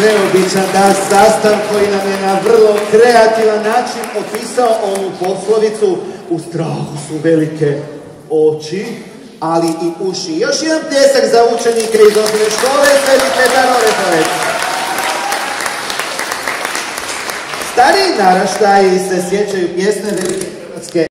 neobičan dan sastav koji nam je na vrlo kreativan način opisao ovu poslovicu u strahu su velike oči, ali i uši. Još jedan pljesak za učenike iz osnovne škole, Svedice Danoretove. Stariji naraštaji se sjećaju pjesme velike hrvatske